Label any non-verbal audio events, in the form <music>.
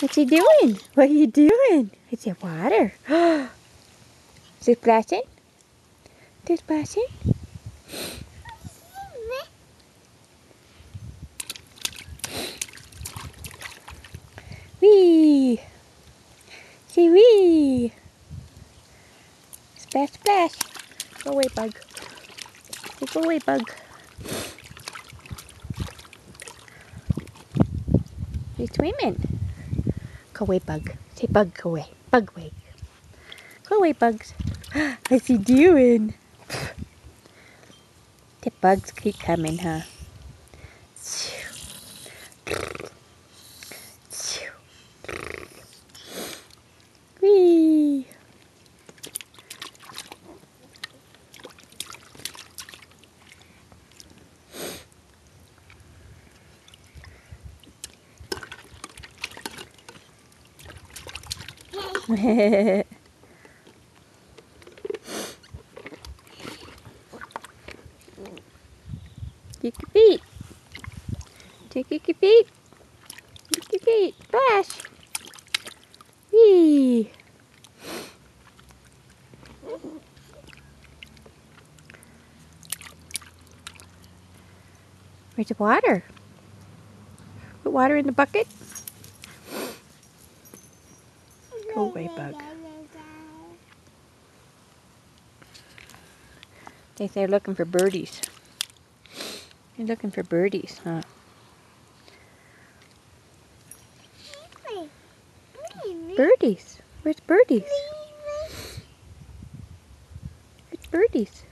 What's he doing? What are you doing? It's in water. Is it splashing? Is it splashing? Wee! Say wee! Splash, splash! Go away, bug. Go away, bug. You're swimming. Away, bug. Say bug, away. Bug away. Go away, bugs. <gasps> What's he doing? The bugs keep coming, huh? Kick your feet. Take your feet. Kick your feet. Splash. Whee! Where's the water? Put water in the bucket. Go Oh, away, bug. They're looking for birdies. You're looking for birdies, huh? Birdies. Where's birdies? Where's birdies?